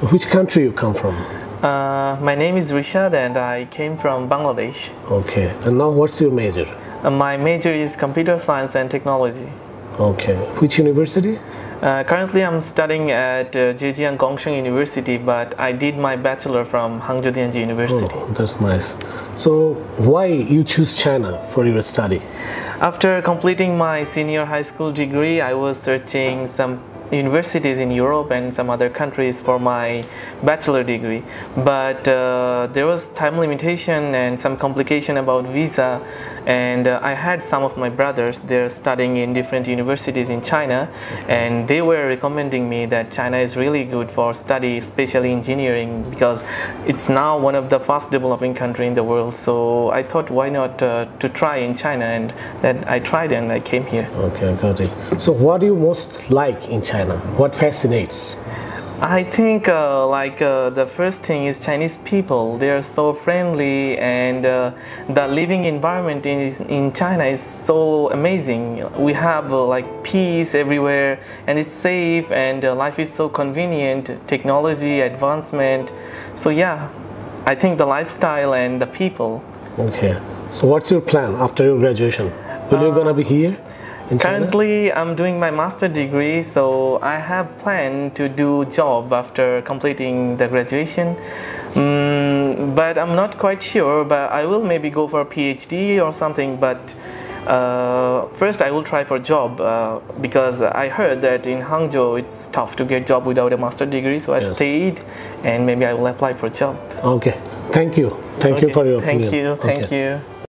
Which country you come from? Uh, my name is Rishad and I came from Bangladesh. Okay. And now what's your major? Uh, my major is computer science and technology. Okay. Which university? Uh, currently, I'm studying at uh, Zhejiang Gongshang University, but I did my bachelor from Hangzhou Dianzi University. Oh, that's nice. So, why you choose China for your study? After completing my senior high school degree, I was searching some universities in Europe and some other countries for my bachelor degree but uh, there was time limitation and some complication about visa and uh, I had some of my brothers they're studying in different universities in China and they were recommending me that China is really good for study especially engineering because it's now one of the fast developing country in the world so I thought why not uh, to try in China and then I tried and I came here. Okay, got it. So what do you most like in China? China? What fascinates? I think uh, like uh, the first thing is Chinese people. They are so friendly and uh, the living environment in, in China is so amazing. We have uh, like peace everywhere and it's safe and uh, life is so convenient, technology, advancement. So yeah, I think the lifestyle and the people. Okay. So what's your plan after your graduation? Will you gonna be here? Currently, I'm doing my master degree, so I have planned to do job after completing the graduation. Mm, but I'm not quite sure, but I will maybe go for a PhD or something, but uh, first I will try for job uh, because I heard that in Hangzhou it's tough to get job without a master degree, so I yes. stayed and maybe I will apply for job. Okay, thank you. Thank okay. you for your thank opinion. Thank you, thank okay. you.